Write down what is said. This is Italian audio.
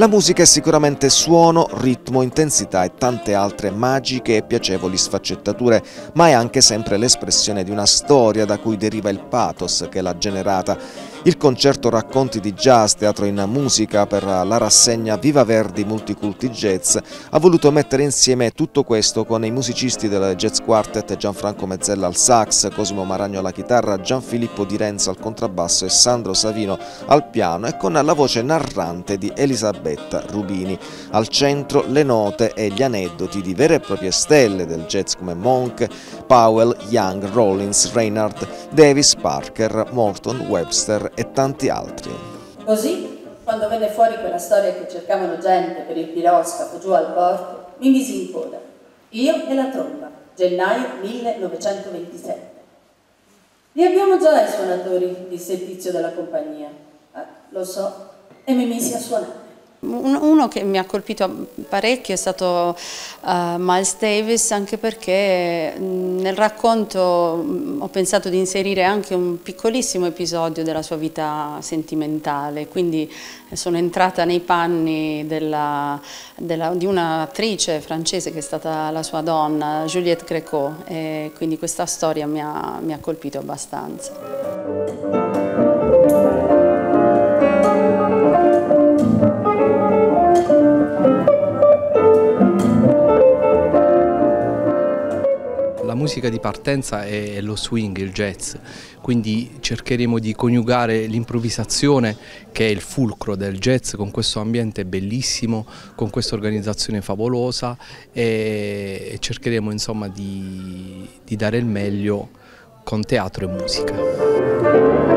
La musica è sicuramente suono, ritmo, intensità e tante altre magiche e piacevoli sfaccettature, ma è anche sempre l'espressione di una storia da cui deriva il pathos che l'ha generata. Il concerto Racconti di Jazz, teatro in musica per la rassegna Viva Verdi Multiculti Jazz ha voluto mettere insieme tutto questo con i musicisti del Jazz Quartet Gianfranco Mezzella al sax, Cosimo Maragno alla chitarra, Gianfilippo Di Renzo al contrabbasso e Sandro Savino al piano e con la voce narrante di Elisabetta Rubini. Al centro le note e gli aneddoti di vere e proprie stelle del jazz come Monk, Powell, Young, Rollins, Reinhardt, Davis, Parker, Morton, Webster e tanti altri. Così, quando venne fuori quella storia che cercavano gente per il piroscafo giù al porto, mi misi in coda. Io e la tromba, gennaio 1927. Li abbiamo già i suonatori, disse il tizio della compagnia. Eh, lo so, e mi misi a suonare. Uno che mi ha colpito parecchio è stato uh, Miles Davis anche perché nel racconto ho pensato di inserire anche un piccolissimo episodio della sua vita sentimentale, quindi sono entrata nei panni della, della, di un'attrice francese che è stata la sua donna, Juliette Greco, e quindi questa storia mi ha, mi ha colpito abbastanza. Musica di partenza è lo swing, il jazz, quindi cercheremo di coniugare l'improvvisazione che è il fulcro del jazz con questo ambiente bellissimo, con questa organizzazione favolosa e cercheremo insomma di, di dare il meglio con teatro e musica.